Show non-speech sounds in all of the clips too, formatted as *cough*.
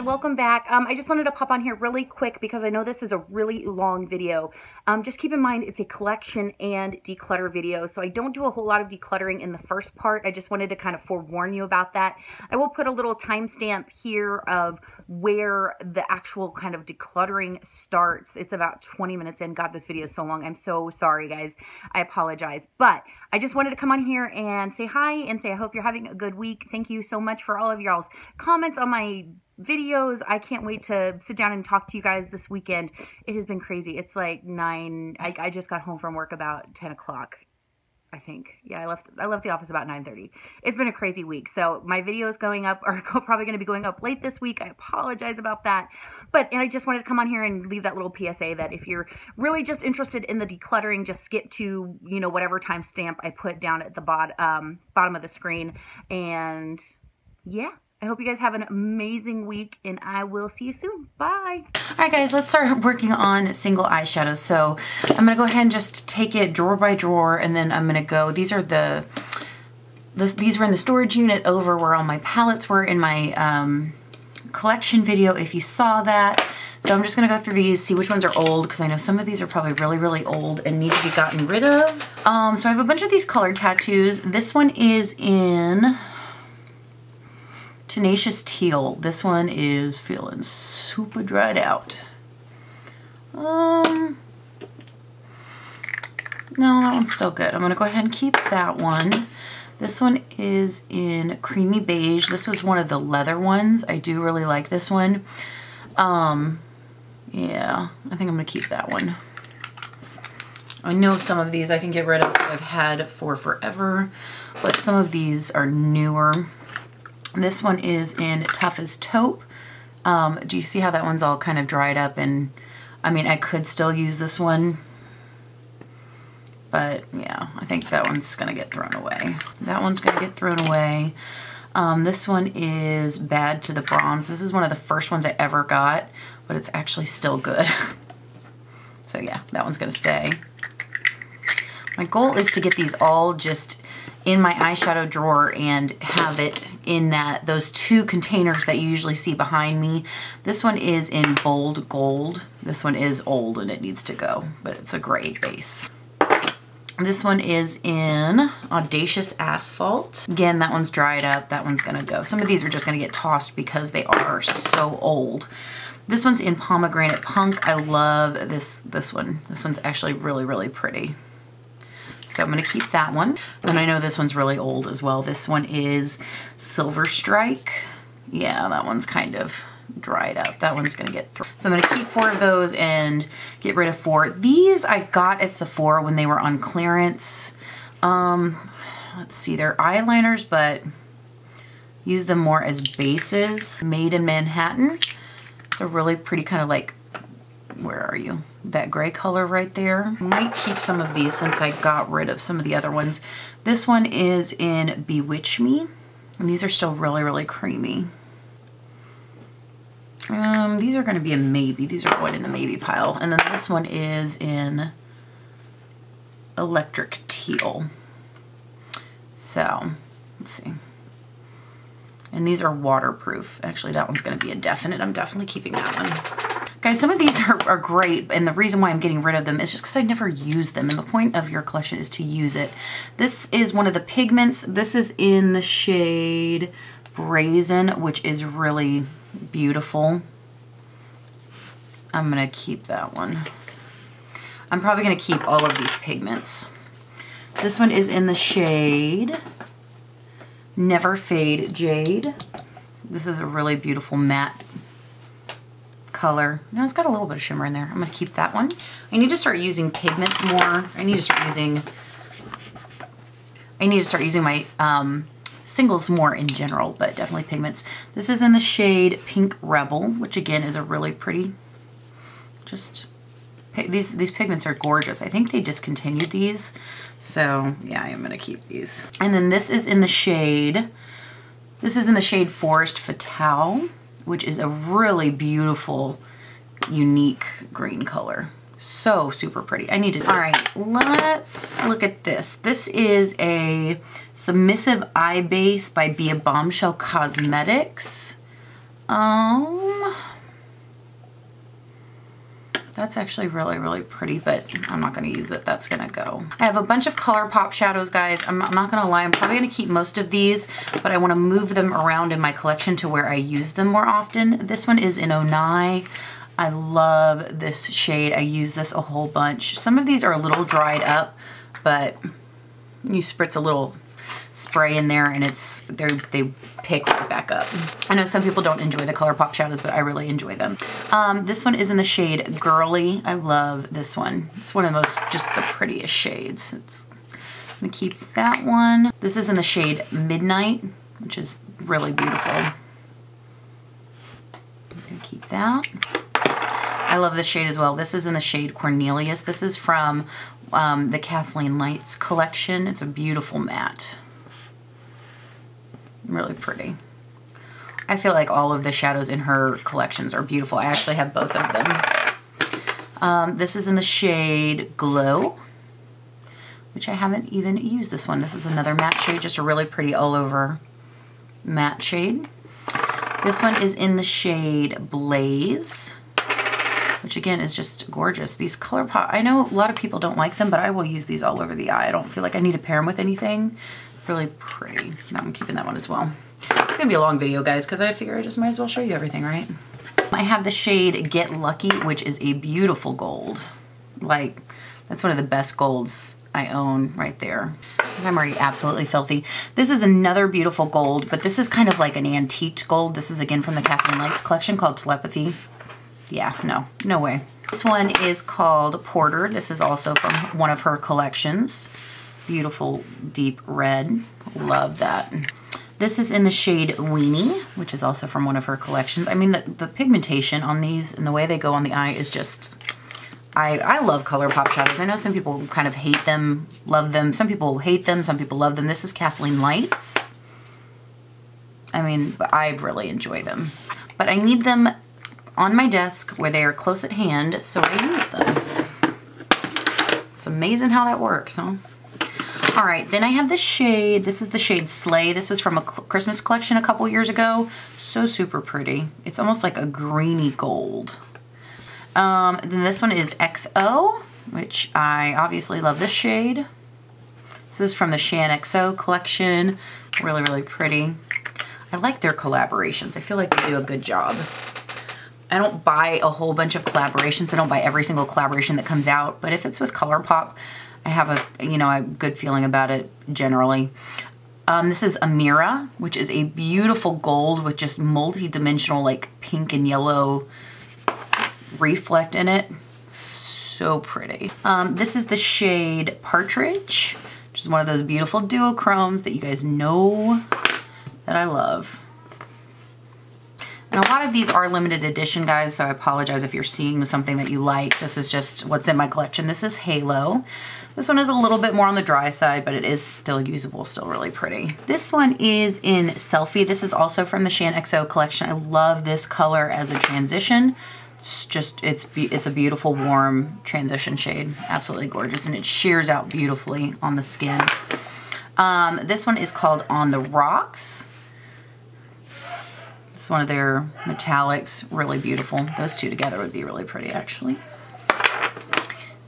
welcome back. Um, I just wanted to pop on here really quick because I know this is a really long video. Um, just keep in mind it's a collection and declutter video, so I don't do a whole lot of decluttering in the first part. I just wanted to kind of forewarn you about that. I will put a little timestamp here of where the actual kind of decluttering starts. It's about 20 minutes in. God, this video is so long. I'm so sorry, guys. I apologize. But I just wanted to come on here and say hi and say I hope you're having a good week. Thank you so much for all of y'all's comments on my videos. I can't wait to sit down and talk to you guys this weekend. It has been crazy. It's like 9, I, I just got home from work about 10 o'clock. I think. Yeah, I left I left the office about 9:30. It's been a crazy week. So my videos going up are *laughs* probably going to be going up late this week. I apologize about that. But and I just wanted to come on here and leave that little PSA that if you're really just interested in the decluttering, just skip to, you know, whatever timestamp I put down at the bottom um, bottom of the screen and yeah, I hope you guys have an amazing week and I will see you soon. Bye. All right, guys, let's start working on single eyeshadow. So I'm going to go ahead and just take it drawer by drawer and then I'm going to go, these are the, these were in the storage unit over where all my palettes were in my um, collection video if you saw that. So I'm just going to go through these, see which ones are old because I know some of these are probably really, really old and need to be gotten rid of. Um, so I have a bunch of these colored tattoos. This one is in Tenacious Teal. This one is feeling super dried out. Um, no, that one's still good. I'm going to go ahead and keep that one. This one is in Creamy Beige. This was one of the leather ones. I do really like this one. Um, yeah, I think I'm going to keep that one. I know some of these I can get rid of I've had for forever, but some of these are newer. This one is in Tough as Taupe. Um, do you see how that one's all kind of dried up and I mean I could still use this one but yeah I think that one's gonna get thrown away. That one's gonna get thrown away. Um, this one is Bad to the Bronze. This is one of the first ones I ever got but it's actually still good. *laughs* so yeah that one's gonna stay. My goal is to get these all just in my eyeshadow drawer and have it in that those two containers that you usually see behind me. This one is in bold gold. This one is old and it needs to go, but it's a great base. This one is in Audacious Asphalt. Again, that one's dried up. That one's gonna go. Some of these are just gonna get tossed because they are so old. This one's in Pomegranate Punk. I love this, this one. This one's actually really, really pretty. So I'm to keep that one. And I know this one's really old as well. This one is Silver Strike. Yeah, that one's kind of dried up. That one's gonna get through. So I'm gonna keep four of those and get rid of four. These I got at Sephora when they were on clearance. Um, let's see, they're eyeliners, but use them more as bases. Made in Manhattan. It's a really pretty kind of like, where are you? that gray color right there. Might keep some of these since I got rid of some of the other ones. This one is in Bewitch Me, and these are still really, really creamy. Um, these are going to be a maybe. These are going in the maybe pile. And then this one is in Electric Teal. So, let's see. And these are waterproof. Actually, that one's going to be a definite. I'm definitely keeping that one. Guys, some of these are, are great, and the reason why I'm getting rid of them is just because I never use them, and the point of your collection is to use it. This is one of the pigments. This is in the shade Brazen, which is really beautiful. I'm going to keep that one. I'm probably going to keep all of these pigments. This one is in the shade Never Fade Jade. This is a really beautiful matte color. No, it's got a little bit of shimmer in there. I'm gonna keep that one. I need to start using pigments more. I need to start using, I need to start using my um, singles more in general, but definitely pigments. This is in the shade Pink Rebel, which again is a really pretty, just, these, these pigments are gorgeous. I think they discontinued these. So yeah, I'm gonna keep these. And then this is in the shade, this is in the shade Forest Fatale which is a really beautiful, unique green color. So super pretty. I need to, all right, let's look at this. This is a Submissive Eye Base by Be a Bombshell Cosmetics. Um, That's actually really, really pretty, but I'm not gonna use it. That's gonna go. I have a bunch of ColourPop shadows, guys. I'm, I'm not gonna lie, I'm probably gonna keep most of these, but I wanna move them around in my collection to where I use them more often. This one is in Onai. I love this shade. I use this a whole bunch. Some of these are a little dried up, but you spritz a little spray in there and it's they they pick right back up. I know some people don't enjoy the ColourPop shadows, but I really enjoy them. Um, this one is in the shade Girly. I love this one. It's one of the most, just the prettiest shades. It's, I'm gonna keep that one. This is in the shade Midnight, which is really beautiful. I'm gonna keep that. I love this shade as well. This is in the shade Cornelius. This is from um, the Kathleen Lights collection. It's a beautiful matte really pretty. I feel like all of the shadows in her collections are beautiful. I actually have both of them. Um, this is in the shade Glow, which I haven't even used this one. This is another matte shade, just a really pretty all over matte shade. This one is in the shade Blaze, which again is just gorgeous. These ColourPop, I know a lot of people don't like them, but I will use these all over the eye. I don't feel like I need to pair them with anything really pretty. I'm keeping that one as well. It's gonna be a long video, guys, because I figure I just might as well show you everything, right? I have the shade Get Lucky, which is a beautiful gold. Like, that's one of the best golds I own right there. I'm already absolutely filthy. This is another beautiful gold, but this is kind of like an antique gold. This is again from the Kathleen Lights collection called Telepathy. Yeah, no, no way. This one is called Porter. This is also from one of her collections beautiful deep red. Love that. This is in the shade Weenie, which is also from one of her collections. I mean, the, the pigmentation on these and the way they go on the eye is just, I, I love ColourPop shadows. I know some people kind of hate them, love them. Some people hate them, some people love them. This is Kathleen Lights. I mean, I really enjoy them. But I need them on my desk where they are close at hand, so I use them. It's amazing how that works, huh? All right, then I have the shade. This is the shade Slay. This was from a Christmas collection a couple years ago. So super pretty. It's almost like a greeny gold. Um, then this one is XO, which I obviously love this shade. This is from the Shaaanxo collection. Really, really pretty. I like their collaborations. I feel like they do a good job. I don't buy a whole bunch of collaborations. I don't buy every single collaboration that comes out, but if it's with ColourPop, I have a, you know, a good feeling about it generally. Um, this is Amira, which is a beautiful gold with just multi-dimensional like pink and yellow reflect in it. So pretty. Um, this is the shade Partridge, which is one of those beautiful duochromes that you guys know that I love. And a lot of these are limited edition, guys, so I apologize if you're seeing something that you like. This is just what's in my collection. This is Halo. This one is a little bit more on the dry side, but it is still usable, still really pretty. This one is in Selfie. This is also from the Shaaanxo collection. I love this color as a transition. It's just, it's it's a beautiful, warm transition shade. Absolutely gorgeous, and it shears out beautifully on the skin. Um, this one is called On the Rocks. It's one of their metallics, really beautiful. Those two together would be really pretty actually.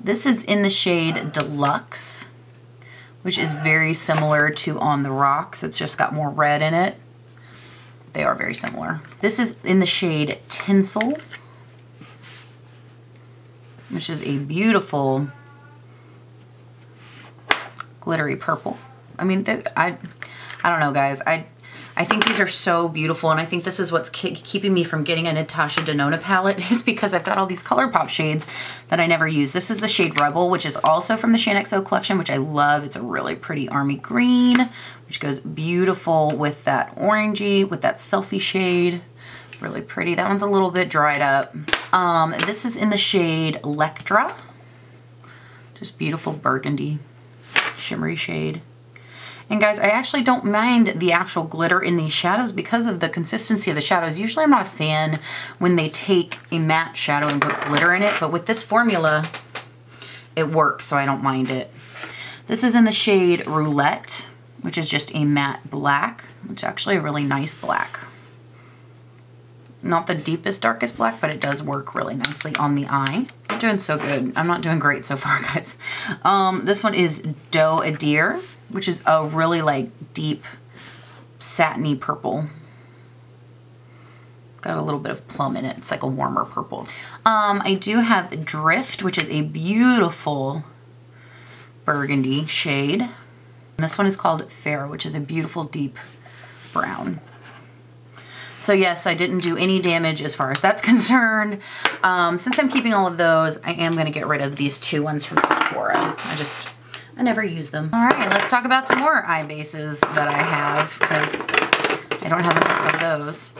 This is in the shade Deluxe, which is very similar to On the Rocks. It's just got more red in it. They are very similar. This is in the shade Tinsel, which is a beautiful glittery purple. I mean, I, I don't know, guys. I I think these are so beautiful and I think this is what's keeping me from getting a Natasha Denona palette *laughs* is because I've got all these ColourPop shades that I never use. This is the shade Rebel, which is also from the Shaaanxo collection, which I love. It's a really pretty army green, which goes beautiful with that orangey, with that selfie shade. Really pretty. That one's a little bit dried up. Um, this is in the shade Electra. Just beautiful burgundy, shimmery shade. And guys, I actually don't mind the actual glitter in these shadows because of the consistency of the shadows. Usually I'm not a fan when they take a matte shadow and put glitter in it, but with this formula, it works, so I don't mind it. This is in the shade Roulette, which is just a matte black, is actually a really nice black. not the deepest, darkest black, but it does work really nicely on the eye. I'm doing so good. I'm not doing great so far, *laughs* guys. Um, this one is Doe Adir, which is a really like deep satiny purple. Got a little bit of plum in it. It's like a warmer purple. Um, I do have Drift, which is a beautiful burgundy shade. And this one is called Fair, which is a beautiful deep brown. So yes, I didn't do any damage as far as that's *laughs* concerned. Um, since I'm keeping all of those, I am gonna get rid of these two ones from Sephora. I just, I never use them. All right, let's talk about some more eye bases that I have because I don't have enough of those.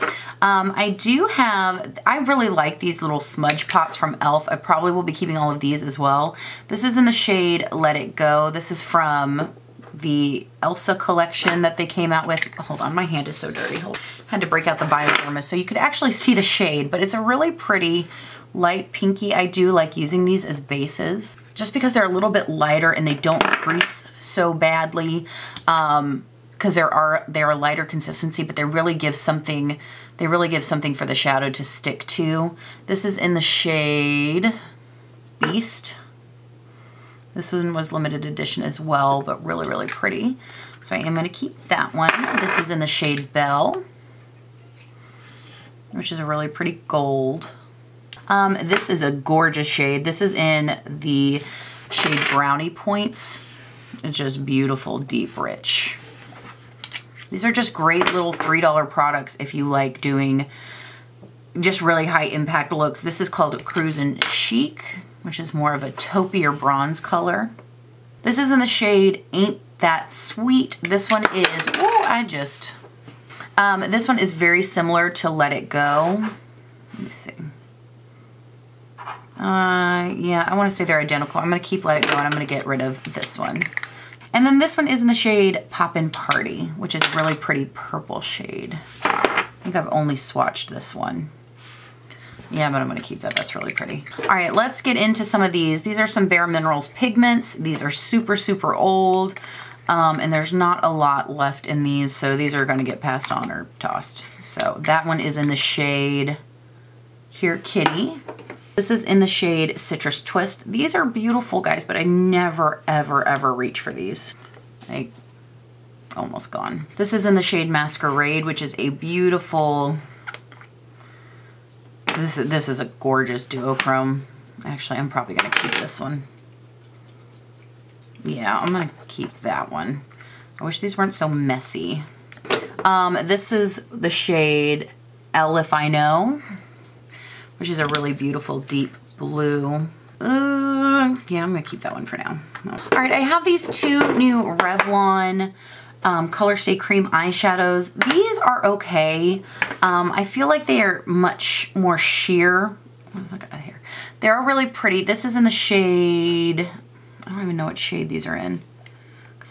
Um, I do have, I really like these little smudge pots from e.l.f. I probably will be keeping all of these as well. This is in the shade Let It Go. This is from the Elsa collection that they came out with. Hold on, my hand is so dirty. Hold. Had to break out the Bioderma so you could actually see the shade, but it's a really pretty light pinky. I do like using these as bases just because they're a little bit lighter and they don't crease so badly. Um, because there are they are a lighter consistency, but they really give something they really give something for the shadow to stick to. This is in the shade Beast. This one was limited edition as well, but really, really pretty. So I am going to keep that one. This is in the shade Belle, which is a really pretty gold. Um, this is a gorgeous shade. This is in the shade Brownie Points. It's just beautiful, deep, rich. These are just great little $3 products if you like doing just really high impact looks. This is called Cruisin' Chic which is more of a taupier bronze color. This is in the shade Ain't That Sweet. This one is, oh, I just, um, this one is very similar to Let It Go. Let me see. Uh, yeah, I want to say they're identical. I'm going to keep Let It Go and I'm going to get rid of this one. And then this one is in the shade Poppin' Party, which is really pretty purple shade. I think I've only swatched this one. Yeah, but I'm gonna keep that. That's really pretty. All right, let's get into some of these. These are some Bare Minerals pigments. These are super, super old. Um, and there's not a lot left in these, so these are gonna get passed on or tossed. So that one is in the shade Here Kitty. This is in the shade Citrus Twist. These are beautiful, guys, but I never, ever, ever reach for these. I almost gone. This is in the shade Masquerade, which is a beautiful this, this is a gorgeous duochrome. Actually, I'm probably to keep this one. Yeah, I'm to keep that one. I wish these weren't so messy. Um, this is the shade L If I Know, which is a really beautiful deep blue. Uh, yeah, I'm to keep that one for now. All right, I have these two new Revlon um, Color Stay Cream eyeshadows. These are okay. Um, I feel like they are much more sheer. Let's look at here. They are really pretty. This is in the shade, I don't even know what shade these are in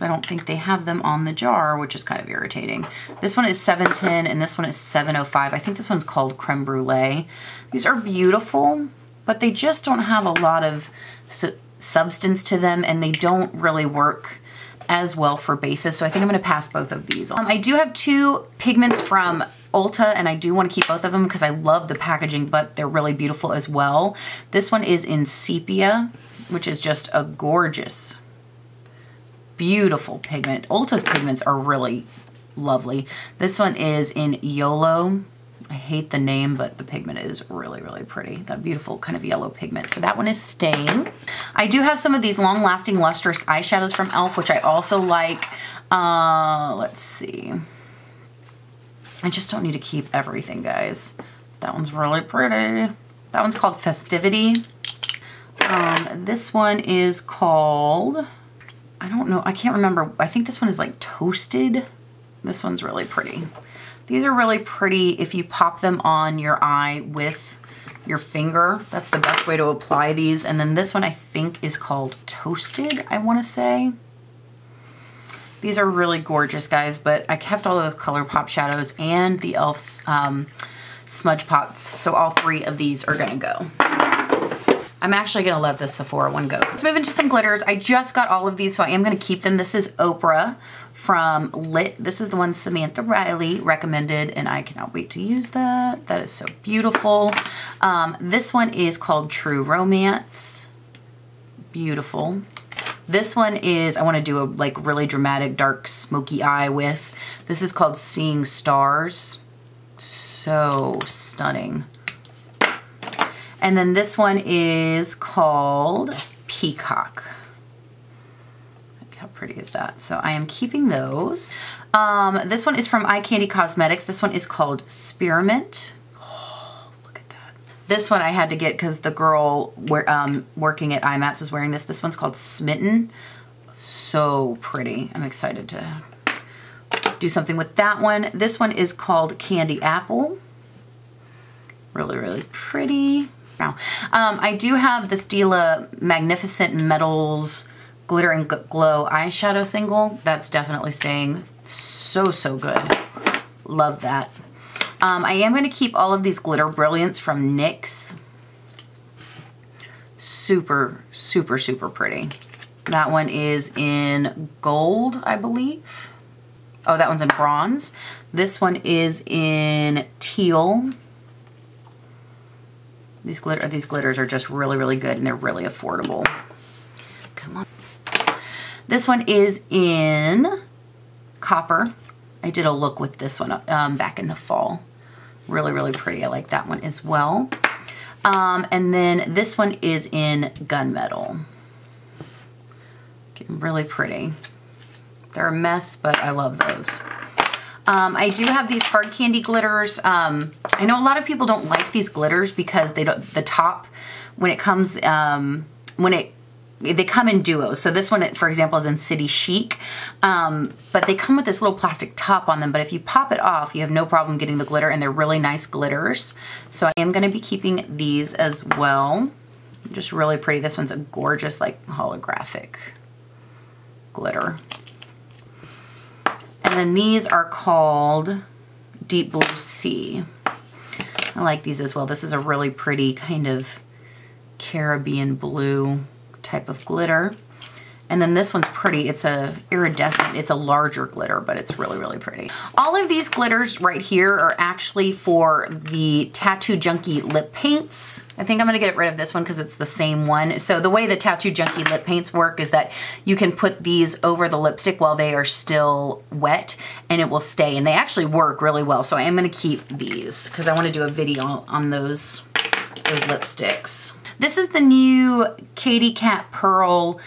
I don't think they have them on the jar, which is kind of irritating. This one is 710 and this one is 705. I think this one's called Creme Brulee. These are beautiful, but they just don't have a lot of su substance to them and they don't really work as well for bases. So I think I'm gonna pass both of these. Um, I do have two pigments from Ulta and I do want to keep both of them because I love the packaging, but they're really beautiful as well. This one is in Sepia, which is just a gorgeous, beautiful pigment. Ulta's pigments are really lovely. This one is in YOLO, I hate the name, but the pigment is really, really pretty. That beautiful kind of yellow pigment. So that one is staying. I do have some of these long-lasting lustrous eyeshadows from e.l.f., which I also like. Uh, let's see. I just don't need to keep everything, guys. That one's really pretty. That one's called Festivity. Um, this one is called, I don't know, I can't remember. I think this one is like Toasted. This one's really pretty. These are really pretty if you pop them on your eye with your finger. That's the best way to apply these. And then this one I think is called Toasted, I wanna say. These are really gorgeous, guys, but I kept all the ColourPop shadows and the e.l.f.'s um, smudge pots, so all three of these are gonna go. I'm actually gonna let this Sephora one go. Let's move into some glitters. I just got all of these, so I am gonna keep them. This is Oprah from Lit. This is the one Samantha Riley recommended and I cannot wait to use that. That is so beautiful. Um, this one is called True Romance. Beautiful. This one is, I want to do a like really dramatic dark smoky eye with. This is called Seeing Stars. So stunning. And then this one is called Peacock. How pretty is that? So I am keeping those. Um, this one is from Eye Candy Cosmetics. This one is called Spearmint. Oh, look at that. This one I had to get because the girl um, working at IMATS was wearing this. This one's called Smitten. So pretty. I'm excited to do something with that one. This one is called Candy Apple. Really, really pretty. Now, um, I do have the Stila Magnificent Metals Glitter and Glow eyeshadow single. That's definitely staying so, so good. Love that. Um, I am going to keep all of these Glitter Brilliance from NYX. Super, super, super pretty. That one is in gold, I believe. Oh, that one's in bronze. This one is in teal. These glitter these glitters are just really, really good and they're really affordable. Come on. This one is in copper. I did a look with this one um, back in the fall. Really, really pretty. I like that one as well. Um, and then this one is in gunmetal. Getting really pretty. They're a mess, but I love those. Um, I do have these hard candy glitters. Um, I know a lot of people don't like these glitters because they don't, the top, when it comes, um, when it they come in duos. So this one, for example, is in City Chic, um, but they come with this little plastic top on them. But if you pop it off, you have no problem getting the glitter, and they're really nice glitters. So I am going to be keeping these as well. Just really pretty. This one's a gorgeous, like, holographic glitter. And then these are called Deep Blue Sea. I like these as well. This is a really pretty kind of Caribbean blue type of glitter. And then this one's pretty. It's a iridescent. It's a larger glitter, but it's really, really pretty. All of these glitters right here are actually for the Tattoo Junkie lip paints. I think I'm gonna get rid of this one because it's the same one. So the way the Tattoo Junkie lip paints work is that you can put these over the lipstick while they are still wet and it will stay. And they actually work really well. So I am gonna keep these because I wanna do a video on those, those lipsticks. This is the new Katy Kat Pearl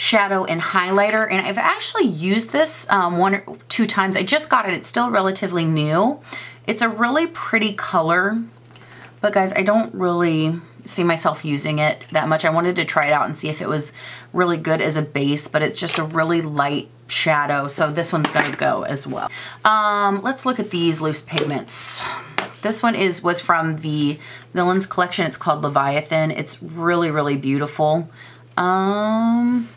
shadow and highlighter and I've actually used this um, one or two times. I just got it. It's still relatively new. It's a really pretty color but guys I don't really see myself using it that much. I wanted to try it out and see if it was really good as a base but it's just a really light shadow so this one's gonna go as well. Um, let's look at these loose pigments. This one is was from the Villains collection. It's called Leviathan. It's really, really beautiful. Um,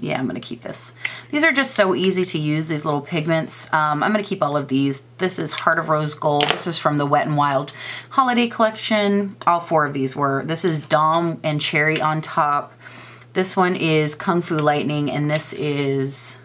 yeah, I'm gonna keep this. These are just so easy to use, these little pigments. Um, I'm gonna keep all of these. This is Heart of Rose Gold. This is from the Wet n Wild Holiday Collection. All four of these were. This is Dom and Cherry on top. This one is Kung Fu Lightning, and this is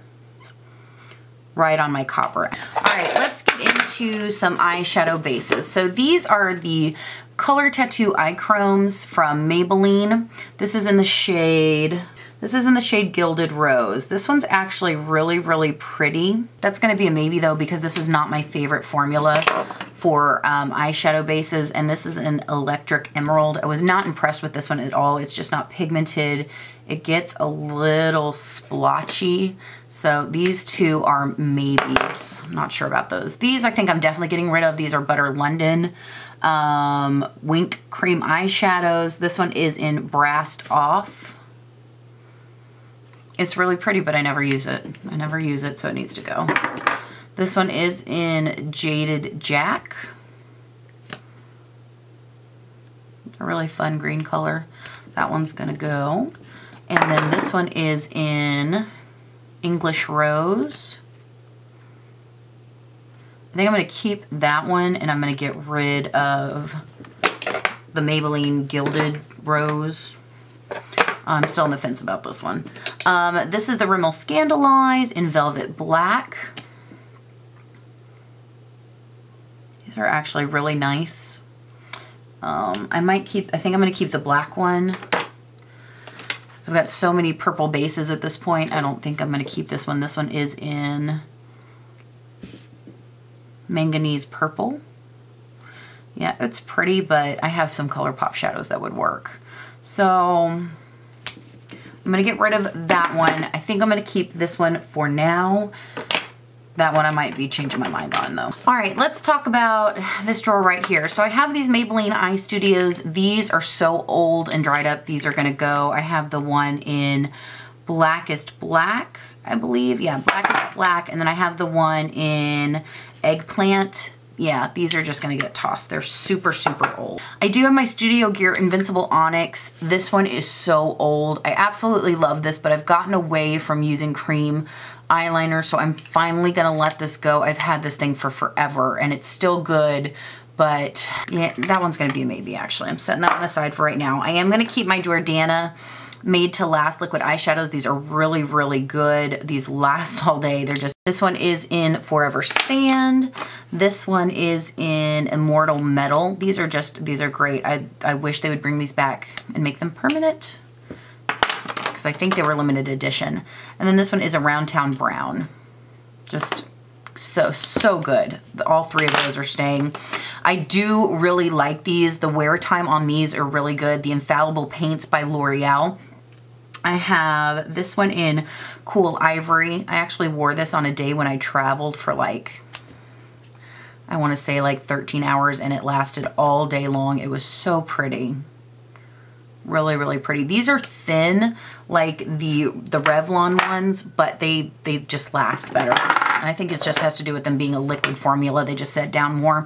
right on my copper. All right, let's get into some eyeshadow bases. So these are the Color Tattoo Eye Chromes from Maybelline. This is in the shade, this is in the shade Gilded Rose. This one's actually really, really pretty. That's gonna be a maybe though because this is not my favorite formula for um, eyeshadow bases and this is an Electric Emerald. I was not impressed with this one at all. It's just not pigmented. It gets a little splotchy. So these two are maybes. I'm not sure about those. These I think I'm definitely getting rid of. These are Butter London um, Wink Cream eyeshadows. This one is in Brassed Off. It's really pretty, but I never use it. I never use it, so it needs to go. This one is in Jaded Jack. A really fun green color. That one's gonna go. And then this one is in English Rose. I think I'm gonna keep that one and I'm gonna get rid of the Maybelline Gilded Rose. I'm still on the fence about this one. Um, this is the Rimmel ScandalEyes in Velvet Black. These are actually really nice. Um, I might keep, I think I'm going to keep the black one. I've got so many purple bases at this point. I don't think I'm going to keep this one. This one is in manganese purple. Yeah, it's pretty, but I have some ColourPop shadows that would work. So I'm to get rid of that one. I think I'm to keep this one for now. That one I might be changing my mind on though. All right, let's talk about this drawer right here. So I have these Maybelline Eye Studios. These are so old and dried up. These are gonna go. I have the one in Blackest Black, I believe. Yeah, Blackest Black. And then I have the one in Eggplant yeah, these are just gonna get tossed. They're super, super old. I do have my Studio Gear Invincible Onyx. This one is so old. I absolutely love this, but I've gotten away from using cream eyeliner, so I'm finally gonna let this go. I've had this thing for forever and it's still good, but yeah, that one's gonna be a maybe actually. I'm setting that one aside for right now. I am gonna keep my Jordana made to last liquid eyeshadows. These are really, really good. These last all day. They're just, this one is in Forever Sand. This one is in Immortal Metal. These are just, these are great. I, I wish they would bring these back and make them permanent because I think they were limited edition. And then this one is a Round Town Brown. Just so, so good. All three of those are staying. I do really like these. The wear time on these are really good. The Infallible Paints by L'Oreal. I have this one in Cool Ivory. I actually wore this on a day when I traveled for like, I want to say like 13 hours and it lasted all day long. It was so pretty. Really really pretty. These are thin like the the revlon ones but they they just last better. And i think it just has to do with them being a liquid formula. They just set down more.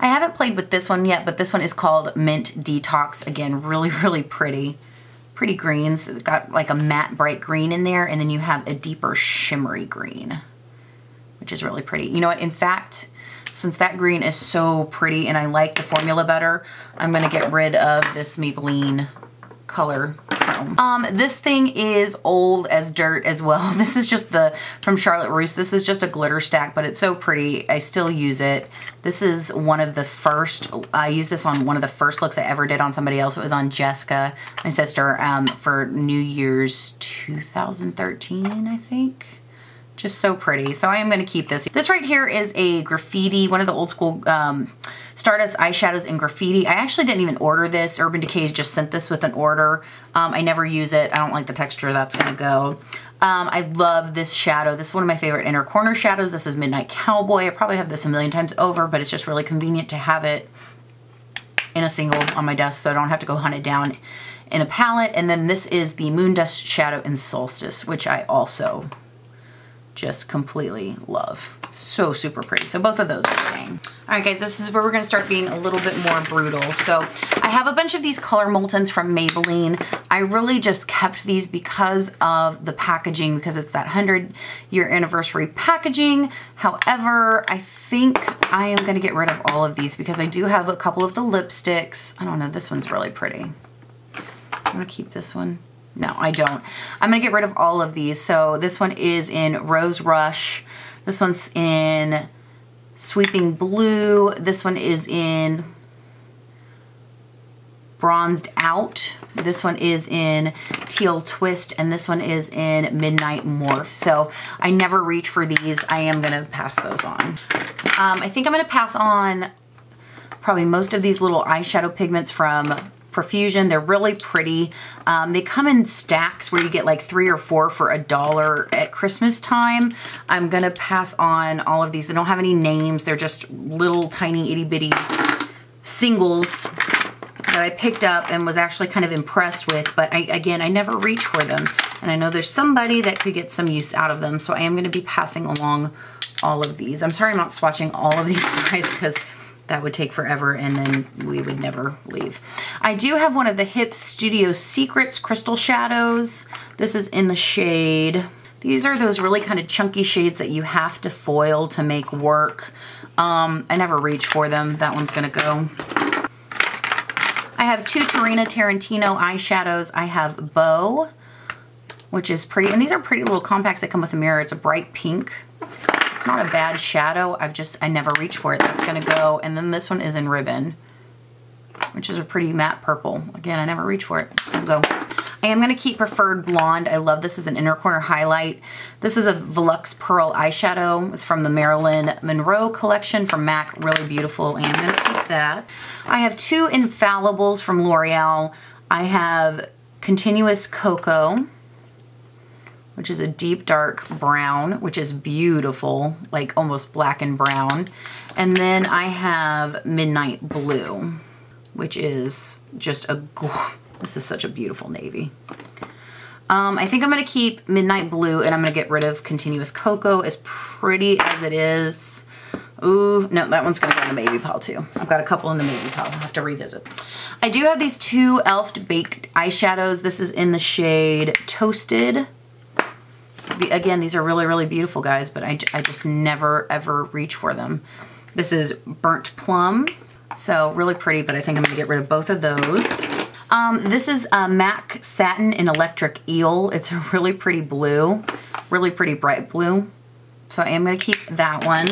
I haven't played with this one yet but this one is called mint detox. Again really really pretty pretty greens it's got like a matte bright green in there and then you have a deeper shimmery green which is really pretty. You know what? In fact since that green is so pretty and I like the formula better, I'm gonna get rid of this Maybelline color chrome. Um, this thing is old as dirt as well. *laughs* This is just the, from Charlotte Russe, this is just a glitter stack, but it's so pretty. I still use it. This is one of the first, I used this on one of the first looks I ever did on somebody else. It was on Jessica, my sister, um, for New Year's 2013, I think just so pretty. So I am going to keep this. This right here is a graffiti, one of the old school um, Stardust eyeshadows in graffiti. I actually didn't even order this. Urban Decay just sent this with an order. Um, I never use it. I don't like the texture that's going to go. Um, I love this shadow. This is one of my favorite inner corner shadows. This is Midnight Cowboy. I probably have this a million times over, but it's just really convenient to have it in a single on my desk so I don't have to go hunt it down in a palette. And then this is the Moondust Shadow in Solstice, which I also just completely love. So super pretty. So both of those are staying. All right, guys, this is where we're gonna start being a little bit more brutal. So I have a bunch of these color Moltens from Maybelline. I really just kept these because of the packaging, because it's that 100 year anniversary packaging. However, I think I am gonna get rid of all of these because I do have a couple of the lipsticks. I don't know, this one's really pretty. I'm gonna keep this one. No, I don't. I'm gonna get rid of all of these. So this one is in Rose Rush. This one's in Sweeping Blue. This one is in Bronzed Out. This one is in Teal Twist, and this one is in Midnight Morph. So I never reach for these. I am gonna pass those on. Um, I think I'm gonna pass on probably most of these little eyeshadow pigments from Profusion. They're really pretty. Um, they come in stacks where you get like three or four for a dollar at Christmas time. I'm gonna pass on all of these. They don't have any names. They're just little tiny itty bitty singles that I picked up and was actually kind of impressed with, but I, again, I never reach for them. And I know there's somebody that could get some use out of them, so I am gonna be passing along all of these. I'm sorry I'm not swatching all of these *laughs* guys because that would take forever and then we would never leave. I do have one of the HIP Studio Secrets Crystal Shadows. This is in the shade. These are those really kind of chunky shades that you have to foil to make work. Um, I never reach for them. That one's gonna go. I have two Tarina Tarantino eyeshadows. I have Bow, which is pretty, and these are pretty little compacts that come with a mirror. It's a bright pink. It's not a bad shadow. I've just, I never reach for it. That's gonna go. And then this one is in Ribbon, which is a pretty matte purple. Again, I never reach for it. It's gonna go. I am going to keep Preferred Blonde. I love this as an inner corner highlight. This is a Veluxe Pearl eyeshadow. It's from the Marilyn Monroe collection from MAC. Really beautiful, and I'm going to keep that. I have two Infallibles from L'Oreal. I have Continuous Cocoa, which is a deep dark brown, which is beautiful, like almost black and brown. And then I have Midnight Blue, which is just a *laughs* this is such a beautiful navy. Um, I think I'm to keep Midnight Blue and I'm to get rid of Continuous Cocoa as pretty as it is. Ooh, no, that one's to go in the baby pile too. I've got a couple in the baby pile. I'll have to revisit. I do have these two e.l.f. Baked eyeshadows. This is in the shade Toasted. Again, these are really, really beautiful, guys, but I, I just never, ever reach for them. This is Burnt Plum. So really pretty, but I think I'm to get rid of both of those. Um, this is a MAC Satin in Electric Eel. It's a *laughs* really pretty blue, really pretty bright blue. So I am to keep that one.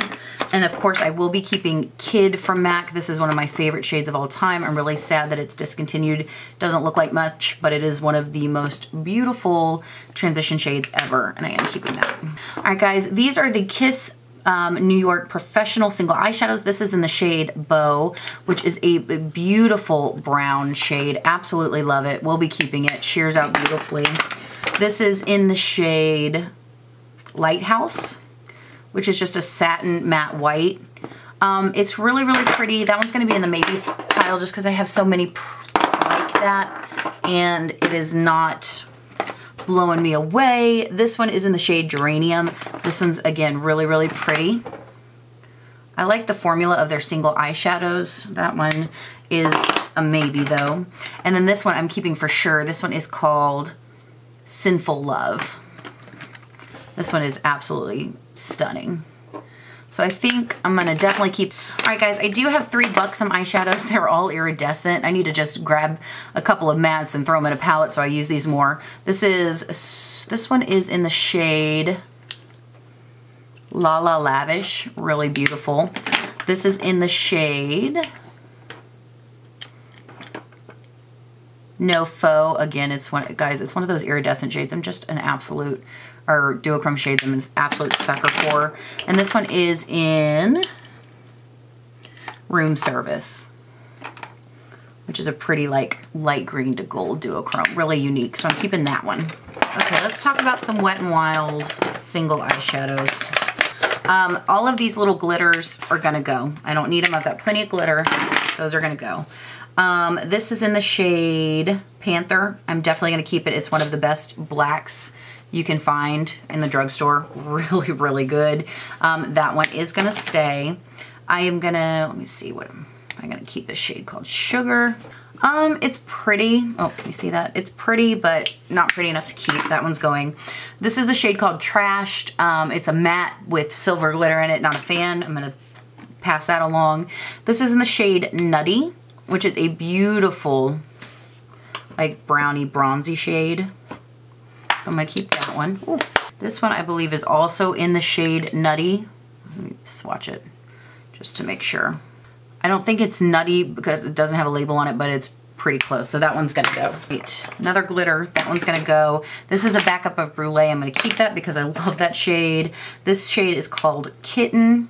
And of course, I will be keeping Kid from MAC. This is one of my favorite shades of all time. I'm really sad that it's discontinued. Doesn't look like much, but it is one of the most beautiful transition shades ever. And I am keeping that. All right, guys, these are the Kiss um, New York Professional Single Eyeshadows. This is in the shade Bow, which is a beautiful brown shade. Absolutely love it. We'll be keeping it. Shears out beautifully. This is in the shade Lighthouse, which is just a satin matte white. Um, it's really, really pretty. That one's going to be in the maybe pile just because I have so many like that. And it is not blowing me away. This one is in the shade Geranium. This one's, again, really, really pretty. I like the formula of their single eyeshadows. That one is a maybe, though. And then this one I'm keeping for sure. This one is called Sinful Love. This one is absolutely stunning. So I think I'm gonna definitely keep, all right guys, I do have three Buxom eyeshadows. *laughs* They're all iridescent. I need to just grab a couple of mattes and throw them in a palette so I use these more. This is, this one is in the shade La La Lavish, really beautiful. This is in the shade No Faux. Again, it's one, guys, it's one of those iridescent shades. I'm just an absolute or duochrome shades I'm an absolute sucker for. And this one is in Room Service, which is a pretty like light green to gold duochrome. Really unique, so I'm keeping that one. Okay, let's talk about some Wet n Wild single eyeshadows. Um, all of these little glitters are gonna go. I don't need them, I've got plenty of glitter. Those are gonna go. Um, this is in the shade Panther. I'm definitely gonna keep it. It's one of the best blacks you can find in the drugstore. *laughs* Really, really good. Um, that one is gonna stay. I am gonna, let me see what I'm, I'm gonna keep this shade called Sugar. Um, it's pretty. Oh, can you see that? It's pretty, but not pretty enough to keep. That one's going. This is the shade called Trashed. Um, it's a matte with silver glitter in it. Not a fan. I'm gonna pass that along. This is in the shade Nutty, which is a beautiful, like brownie bronzy shade. So I'm gonna keep that one. Ooh. This one I believe is also in the shade Nutty. Let me swatch it just to make sure. I don't think it's Nutty because it doesn't have a label on it, but it's pretty close. So that one's gonna go. Another glitter, that one's gonna go. This is a backup of Brulee. I'm gonna keep that because I love that shade. This shade is called Kitten.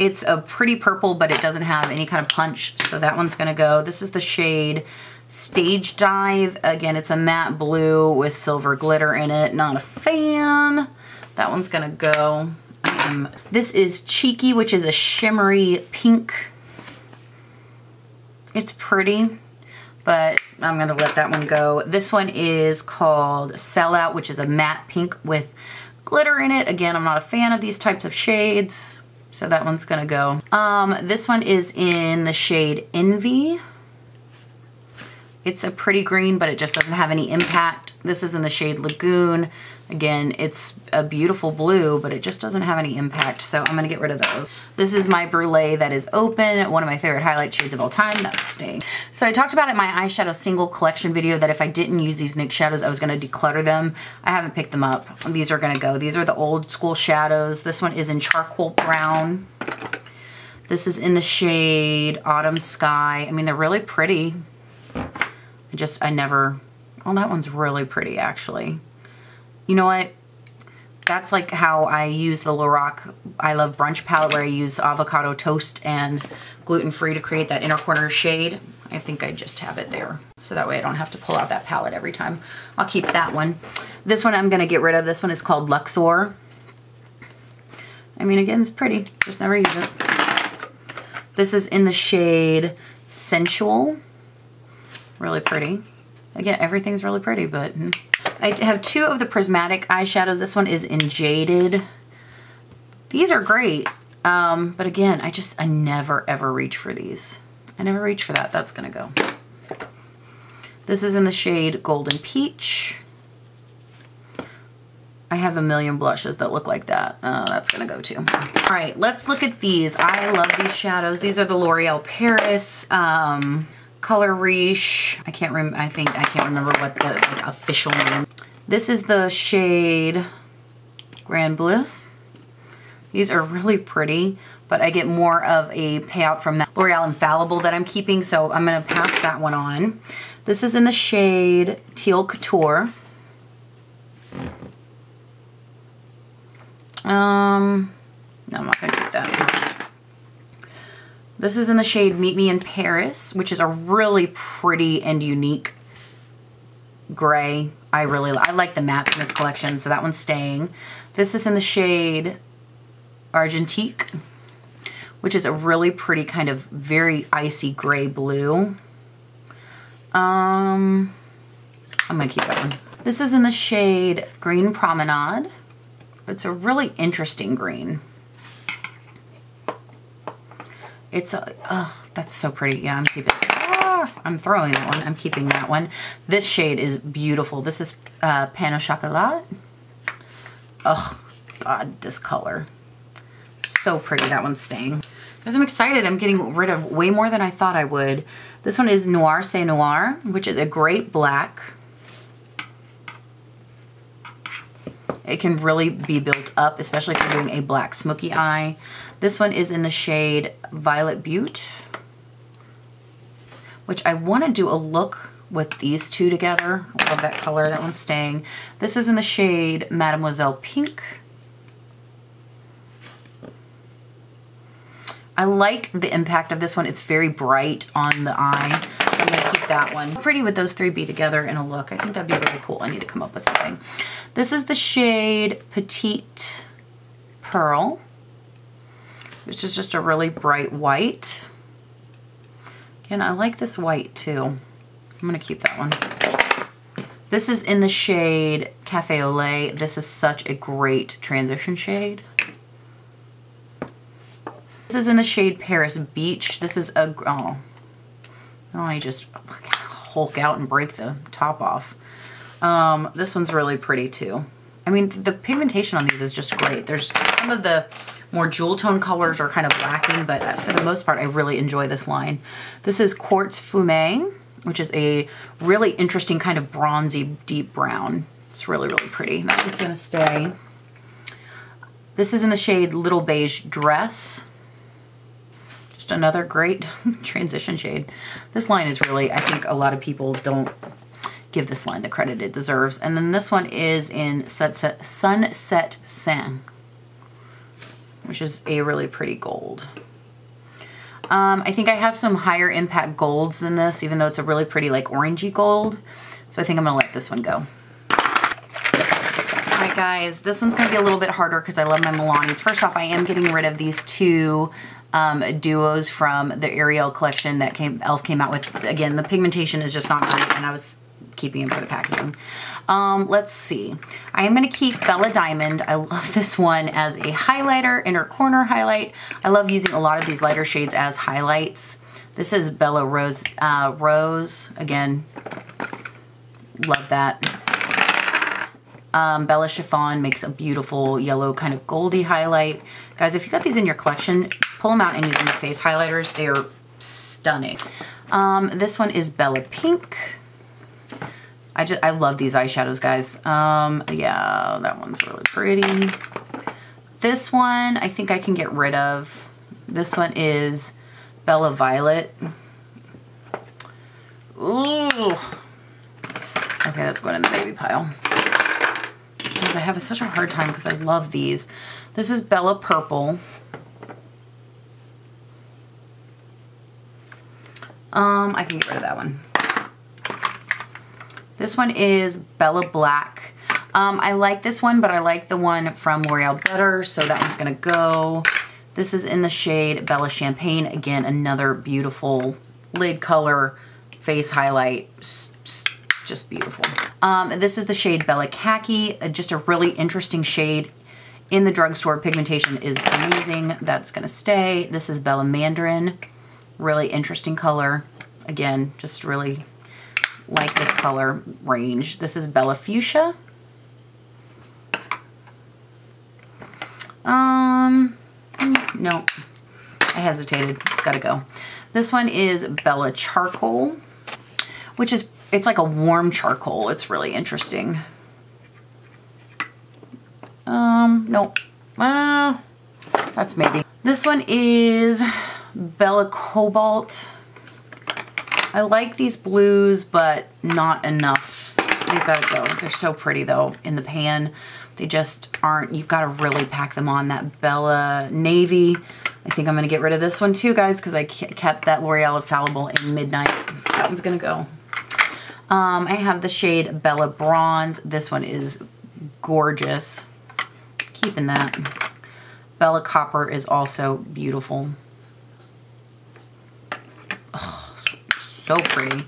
It's a pretty purple, but it doesn't have any kind of punch, so that one's gonna go. This is the shade Stage Dive. Again, it's a matte blue with silver glitter in it. Not a fan. That one's gonna go. Um, this is Cheeky, which is a shimmery pink. It's pretty, but I'm gonna let that one go. This one is called Sellout, which is a matte pink with glitter in it. Again, I'm not a fan of these types of shades, so that one's gonna go. Um, this one is in the shade Envy It's a pretty green, but it just doesn't have any impact. This is in the shade Lagoon. Again, it's a beautiful blue, but it just doesn't have any impact, so I'm gonna get rid of those. This is my Brulee that is open, one of my favorite highlight shades of all time, that's staying. So I talked about it in my eyeshadow single collection video that if I didn't use these NYX shadows, I was gonna declutter them. I haven't picked them up. These are gonna go. These are the old school shadows. This one is in charcoal brown. This is in the shade Autumn Sky. I mean, they're really pretty. I just, I never, well, that one's really pretty actually. You know what? That's like how I use the Lorac I Love Brunch palette where I use avocado toast and gluten-free to create that inner corner shade. I think I just have it there. So that way I don't have to pull out that palette every time. I'll keep that one. This one I'm gonna get rid of. This one is called Luxor. I mean, again, it's pretty, just never use it. This is in the shade Sensual. Really pretty. Again, everything's really pretty, but hmm. I have two of the prismatic eyeshadows. This one is in Jaded. These are great. Um, but again, I just, I never ever reach for these. I never reach for that. That's gonna go. This is in the shade Golden Peach. I have a million blushes that look like that. Uh, that's gonna go too. All right, let's look at these. I love these shadows. These are the L'Oreal Paris. Um, Color Riche. I can't remember, I think, I can't remember what the like, official name. This is the shade Grand Bleu. These are really pretty, but I get more of a payout from that L'Oreal Infallible that I'm keeping, so I'm gonna pass that one on. This is in the shade Teal Couture. Um, no, I'm not gonna keep that. This is in the shade Meet Me in Paris, which is a really pretty and unique gray. I really, I like the mattes in this collection, so that one's staying. This is in the shade Argentique, which is a really pretty kind of very icy gray blue. Um, I'm gonna keep that one. This is in the shade Green Promenade. It's a really interesting green. It's a, oh, that's so pretty. Yeah, I'm keeping, ah, I'm throwing that one. I'm keeping that one. This shade is beautiful. This is uh, Pain au Chocolat. Oh, God, this color. So pretty. That one's staying. Guys, I'm excited. I'm getting rid of way more than I thought I would. This one is Noir C'est Noir, which is a great black. It can really be built up, especially if you're doing a black smoky eye. This one is in the shade Violet Butte, which I want to do a look with these two together. I love that color. That one's staying. This is in the shade Mademoiselle Pink. I like the impact of this one. It's very bright on the eye. So I'm gonna keep that one. Pretty would those three be together in a look? I think that'd be really cool. I need to come up with something. This is the shade Petite Pearl, which is just a really bright white. Again, I like this white too. I'm gonna keep that one. This is in the shade Cafe au Lait. This is such a great transition shade. This is in the shade Paris Beach. This is a, oh, I just hulk out and break the top off. Um, this one's really pretty too. I mean, the pigmentation on these is just great. There's some of the more jewel tone colors are kind of lacking, but for the most part, I really enjoy this line. This is Quartz Fumé, which is a really interesting kind of bronzy deep brown. It's really, really pretty. That one's gonna stay. This is in the shade Little Beige Dress. Just another great *laughs* transition shade. This line is really, I think a lot of people don't give this line the credit it deserves. And then this one is in Sunset, Sunset Sen, which is a really pretty gold. Um, I think I have some higher impact golds than this, even though it's a really pretty like orangey gold. So I think I'm gonna let this one go. All right, guys, this one's gonna be a little bit harder because I love my Milanis. First off, I am getting rid of these two um, duos from the Ariel collection that came e.l.f. came out with. Again, the pigmentation is just not great, and I was keeping them for the packaging. Um, let's see. I am going to keep Bella Diamond. I love this one as a highlighter, inner corner highlight. I love using a lot of these lighter shades as highlights. This is Bella Rose. Uh, Rose, again, Love that. Um, Bella Chiffon makes a beautiful yellow kind of goldy highlight. Guys, if you got these in your collection, pull them out and use them as face highlighters. They are stunning. Um, this one is Bella Pink. I just, I love these eyeshadows, guys. Um, yeah, that one's really pretty. This one, I think I can get rid of. This one is Bella Violet. Ooh. Okay, that's going in the baby pile. Because I have such a hard time because I love these. This is Bella Purple. Um, I can get rid of that one. This one is Bella Black. Um, I like this one, but I like the one from L'Oreal better, so that one's gonna go. This is in the shade Bella Champagne. Again, another beautiful lid color, face highlight, just beautiful. Um, this is the shade Bella Khaki, uh, just a really interesting shade in the drugstore. Pigmentation is amazing. That's gonna stay. This is Bella Mandarin, really interesting color. Again, just really like this color range. This is Bella Fuchsia. Um, no, I hesitated. It's got to go. This one is Bella Charcoal, which is, it's like a warm charcoal. It's really interesting. Um, nope. Uh, that's maybe. This one is Bella Cobalt. I like these blues, but not enough. They've got to go. They're so pretty though in the pan. They just aren't, you've got to really pack them on. That Bella Navy, I think I'm going to get rid of this one too, guys, because I kept that L'Oreal Infallible in Midnight. That one's going to go. Um, I have the shade Bella Bronze. This one is gorgeous. Keeping that. Bella Copper is also beautiful. So, pretty.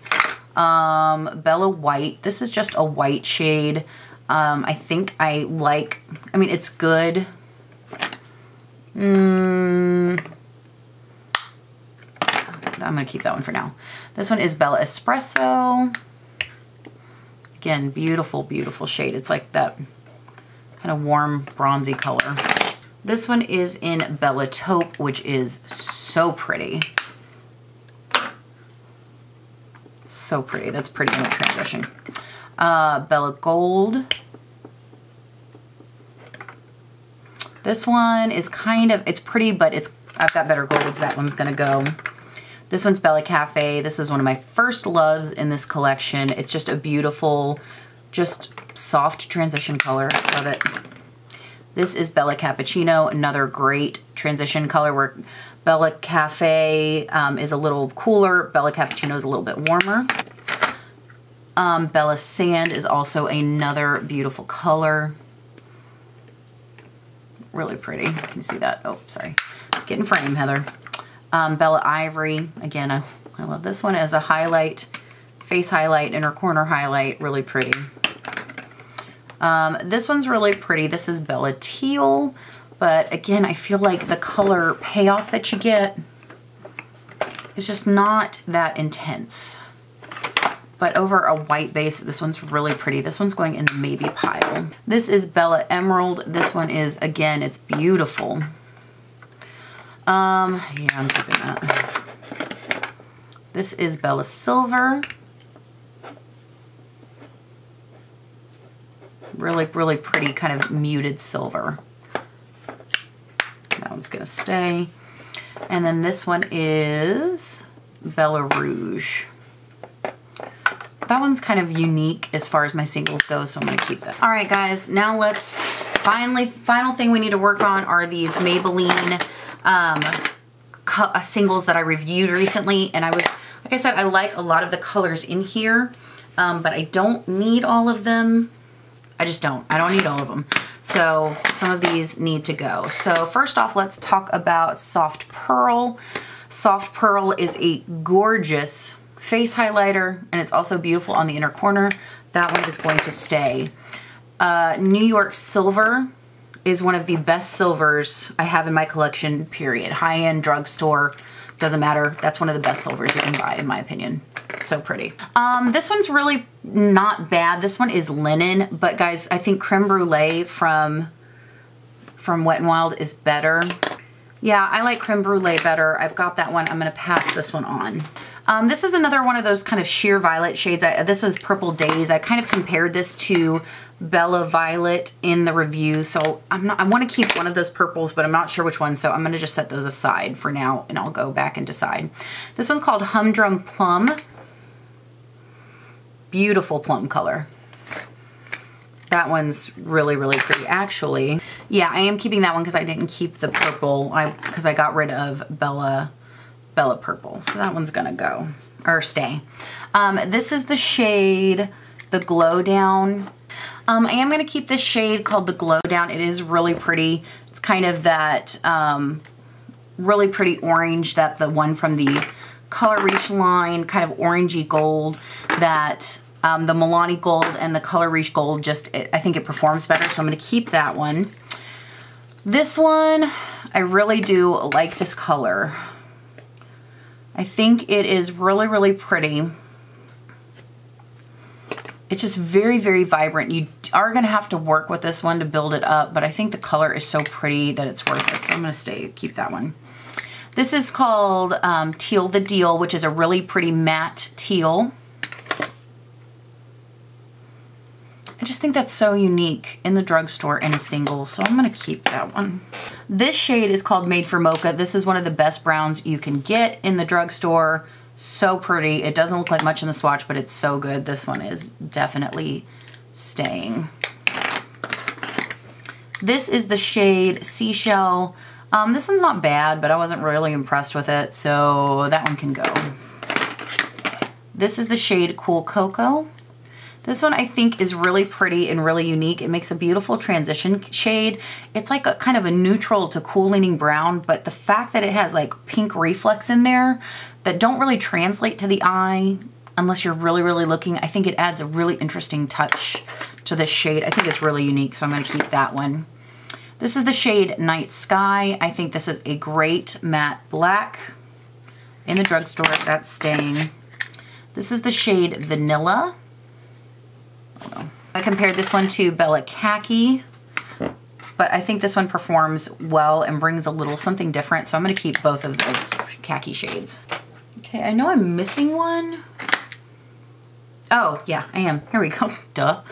Um, Bella White. This is just a white shade. Um, I think I like, I mean, it's good. Mm, I'm going to keep that one for now. This one is Bella Espresso. Again, beautiful, beautiful shade. It's like that kind of warm bronzy color. This one is in Bella Taupe, which is so pretty. So pretty. That's pretty in the transition uh, Bella Gold. This one is kind of, it's pretty, but it's I've got better golds. That one's going to go. This one's Bella Cafe. This is one of my first loves in this collection. It's just a beautiful, just soft transition color. Love it. This is Bella Cappuccino, another great transition color where Bella Cafe um, is a little cooler. Bella Cappuccino is a little bit warmer. Um, Bella Sand is also another beautiful color. Really pretty. Can you see that? Oh, sorry. Get in frame, Heather. Um, Bella Ivory. Again, I, I love this one as a highlight, face highlight, inner corner highlight. Really pretty. Um, this one's really pretty. This is Bella Teal. But again, I feel like the color payoff that you get is just not that intense. But over a white base, this one's really pretty. This one's going in the maybe pile. This is Bella Emerald. This one is, again, it's beautiful. Um, yeah, I'm keeping that. This is Bella Silver. Really, really pretty kind of muted silver. That one's gonna stay. And then this one is Bella Rouge. That one's kind of unique as far as my singles go, so I'm gonna keep that. All right, guys, now let's finally, final thing we need to work on are these Maybelline um, uh, singles that I reviewed recently. And I was, like I said, I like a lot of the colors in here, um, but I don't need all of them. I just don't. I don't need all of them. So some of these need to go. So first off, let's talk about Soft Pearl. Soft Pearl is a gorgeous face highlighter, and it's also beautiful on the inner corner. That one is going to stay. Uh, New York Silver is one of the best silvers I have in my collection, period. High-end drugstore, doesn't matter. That's one of the best silvers you can buy, in my opinion. So pretty. Um, this one's really, not bad. This one is linen, but guys, I think creme brulee from, from Wet n Wild is better. Yeah, I like creme brulee better. I've got that one. I'm gonna pass this one on. Um, this is another one of those kind of sheer violet shades. I, this was Purple Days. I kind of compared this to Bella Violet in the review. So I'm not, I want to keep one of those purples, but I'm not sure which one. So I'm going to just set those aside for now and I'll go back and decide. This one's called Humdrum Plum. Beautiful plum color. That one's really, really pretty. Actually, yeah, I am keeping that one because I didn't keep the purple I because I got rid of Bella, Bella Purple. So that one's gonna go, or stay. Um, this is the shade, the Glow Down. Um, I am gonna keep this shade called the Glow Down. It is really pretty. It's kind of that um, really pretty orange that the one from the Color Riche line, kind of orangey gold that um, the Milani Gold and the Color Riche Gold just, it, I think it performs better, so I'm going to keep that one. This one, I really do like this color. I think it is really, really pretty. It's just very, very vibrant. You are going to have to work with this one to build it up, but I think the color is so pretty that it's worth it. So I'm to stay, keep that one. This is called um, Teal the Deal, which is a really pretty matte teal. I just think that's so unique in the drugstore in a single, so I'm gonna keep that one. This shade is called Made for Mocha. This is one of the best browns you can get in the drugstore. So pretty. It doesn't look like much in the swatch, but it's so good. This one is definitely staying. This is the shade Seashell. Um, this one's not bad, but I wasn't really impressed with it, so that one can go. This is the shade Cool Cocoa. This one I think is really pretty and really unique. It makes a beautiful transition shade. It's like a kind of a neutral to cool leaning brown, but the fact that it has like pink reflex in there that don't really translate to the eye unless you're really, really looking, I think it adds a really interesting touch to this shade. I think it's really unique, so I'm gonna keep that one. This is the shade Night Sky. I think this is a great matte black in the drugstore. That's staying. This is the shade Vanilla. I compared this one to Bella Khaki, but I think this one performs well and brings a little something different. So I'm gonna keep both of those khaki shades. Okay, I know I'm missing one. Oh, yeah, I am. Here we go. *laughs* Duh.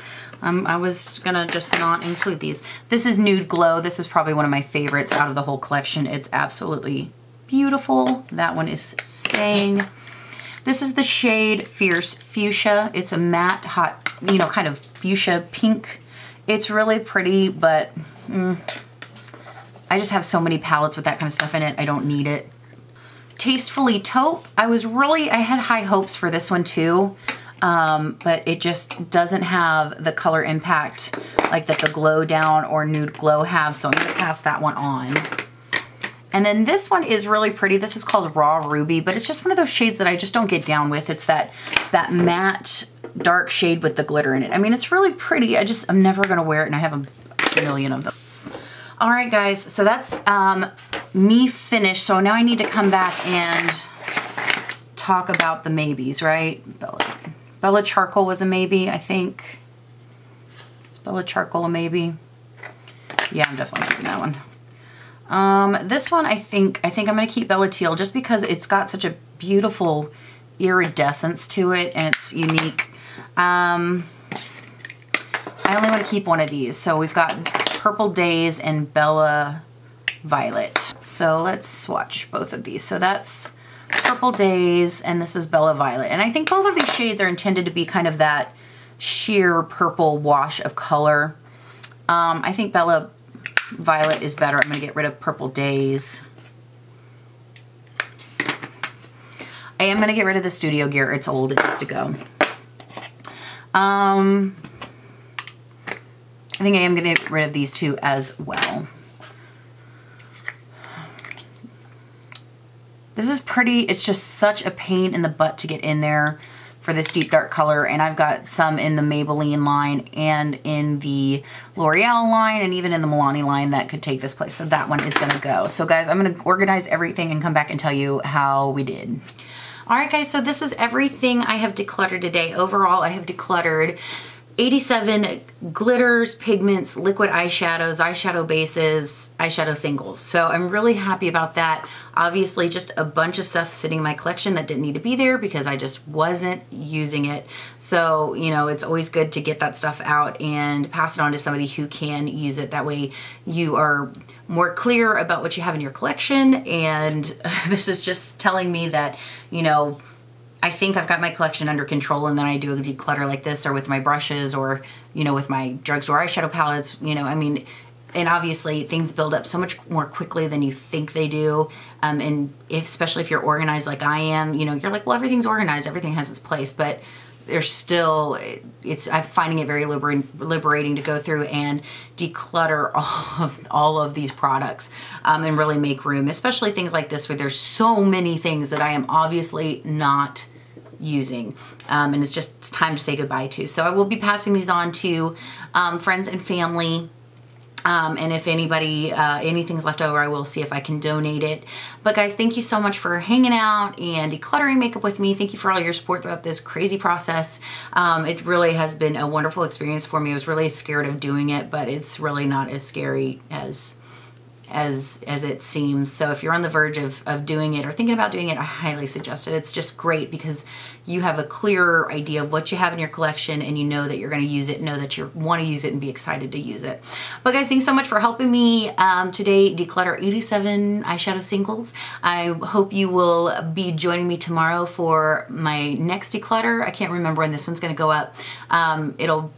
Um, I was gonna just not include these. This is Nude Glow. This is probably one of my favorites out of the whole collection. It's absolutely beautiful. That one is staying. This is the shade Fierce Fuchsia. It's a matte, hot, you know, kind of fuchsia pink. It's really pretty, but mm, I just have so many palettes with that kind of stuff in it. I don't need it. Tastefully Taupe. I was really, I had high hopes for this one too. Um, but it just doesn't have the color impact like that the Glow Down or Nude Glow have, so I'm gonna pass that one on. And then this one is really pretty. This is called Raw Ruby, but it's just one of those shades that I just don't get down with. It's that, that matte dark shade with the glitter in it. I mean, it's really pretty. I just, I'm never gonna wear it and I have a million of them. All right, guys, so that's um, me finished. So now I need to come back and talk about the maybes, right? Bella, Bella Charcoal was a maybe, I think. Is Bella Charcoal a maybe? Yeah, I'm definitely keeping that one. Um, this one, I think, I think I'm going to keep Bella Teal just because it's got such a beautiful iridescence to it and it's unique. Um, I only want to keep one of these. So we've got Purple Days and Bella Violet. So let's swatch both of these. So that's Purple Days and this is Bella Violet. And I think both of these shades are intended to be kind of that sheer purple wash of color. Um, I think Bella Violet is better. I'm going to get rid of Purple Days. I am going to get rid of the Studio Gear. It's old. It needs to go. Um, I think I am going to get rid of these two as well. This is pretty. It's just such a pain in the butt to get in there for this deep dark color and I've got some in the Maybelline line and in the L'Oreal line and even in the Milani line that could take this place. So that one is gonna go. So guys, I'm gonna organize everything and come back and tell you how we did. All right, guys, so this is everything I have decluttered today. Overall, I have decluttered 87 glitters, pigments, liquid eyeshadows, eyeshadow bases, eyeshadow singles. So I'm really happy about that. Obviously just a bunch of stuff sitting in my collection that didn't need to be there because I just wasn't using it. So, you know, it's always good to get that stuff out and pass it on to somebody who can use it. That way you are more clear about what you have in your collection. And *laughs* this is just telling me that, you know, I think I've got my collection under control and then I do a declutter like this or with my brushes or, you know, with my drugstore eyeshadow palettes, you know, I mean, and obviously things build up so much more quickly than you think they do. Um, and if, especially if you're organized like I am, you know, you're like, well, everything's organized, everything has its place, but there's still, it's, I'm finding it very liberating, liberating to go through and declutter *laughs* all of, all of these products um, and really make room, especially things like this where there's so many things that I am obviously not using um, and it's just it's time to say goodbye to. So I will be passing these on to um, friends and family um, and if anybody, uh, anything's left over, I will see if I can donate it. But guys, thank you so much for hanging out and decluttering makeup with me. Thank you for all your support throughout this crazy process. Um, it really has been a wonderful experience for me. I was really scared of doing it, but it's really not as scary as as as it seems. So if you're on the verge of, of doing it or thinking about doing it, I highly suggest it. It's just great because you have a clearer idea of what you have in your collection and you know that you're going to use it, know that you want to use it and be excited to use it. But guys, thanks so much for helping me um, today declutter 87 eyeshadow singles. I hope you will be joining me tomorrow for my next declutter. I can't remember when this one's going to go up. Um, it'll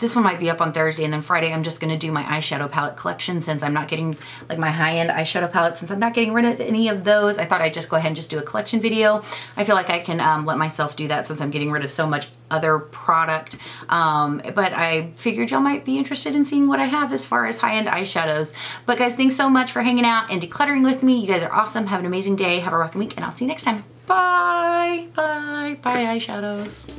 this one might be up on Thursday and then Friday I'm just gonna do my eyeshadow palette collection since I'm not getting like my high-end eyeshadow palette since I'm not getting rid of any of those. I thought I'd just go ahead and just do a collection video. I feel like I can um, let myself do that since I'm getting rid of so much other product. Um, but I figured y'all might be interested in seeing what I have as far as high-end eyeshadows. But guys thanks so much for hanging out and decluttering with me. You guys are awesome. Have an amazing day. Have a rocking week and I'll see you next time. Bye. Bye. Bye eyeshadows